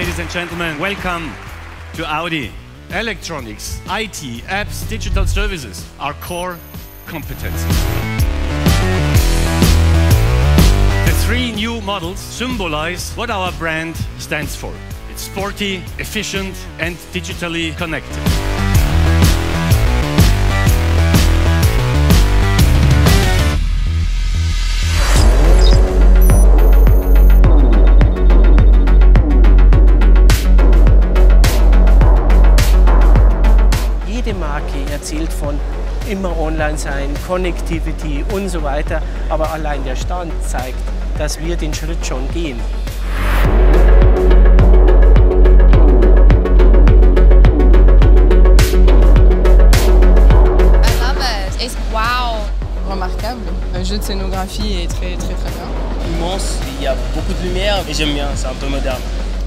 and gentlemen, welcome to Audi. Electronics, IT, apps, digital services are core competencies. The three new models symbolize what our brand stands for. It's sporty, efficient, and digitally connected. Jede Marke erzählt von immer online sein, Connectivity und so weiter. Aber allein der Stand zeigt, dass wir den Schritt schon gehen. I love it. It's wow. remarquable. Un jeu de scénographie est très très très bien. immense, il y a beaucoup de lumière et j'aime bien, c'est un peu moderne.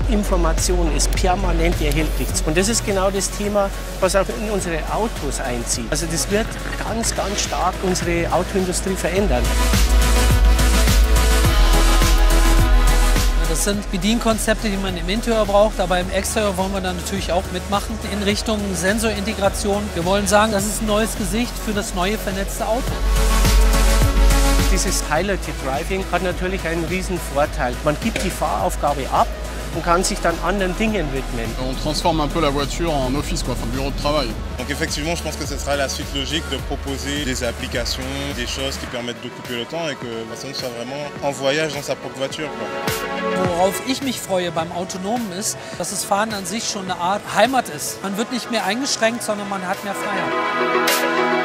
Information ist permanent erhältlich. Und das ist genau das Thema, was auch in unsere Autos einzieht. Also das wird ganz, ganz stark unsere Autoindustrie verändern. Das sind Bedienkonzepte, die man im Interieur braucht, aber im Exterieur wollen wir dann natürlich auch mitmachen in Richtung Sensorintegration. Wir wollen sagen, das ist ein neues Gesicht für das neue vernetzte Auto. Dieses Piloted Driving hat natürlich einen riesen Vorteil. Man gibt die Fahraufgabe ab und kann sich dann anderen Dingen widmen. On transforme un peu la voiture en office, quoi, enfin bureau de travail. Donc effectivement, je pense que ce sera la suite logique de proposer des applications, des choses qui permettent de couper le temps et que la personne soit vraiment en voyage dans sa propre voiture. Quoi. Worauf ich mich freue beim Autonomen ist, dass das Fahren an sich schon eine Art Heimat ist. Man wird nicht mehr eingeschränkt, sondern man hat mehr Freiheit.